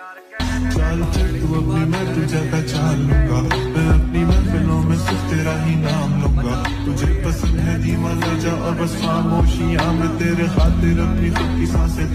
चाल चल तू अपनी मैं तुझे पहचान लूँगा। मैं अपनी महफिलों में सिर्फ़ तेरा ही नाम लूँगा। तुझे पसंद है दीवाना जा और बस खामोशियाँ मैं तेरे खातिर अपनी खुद की साँसें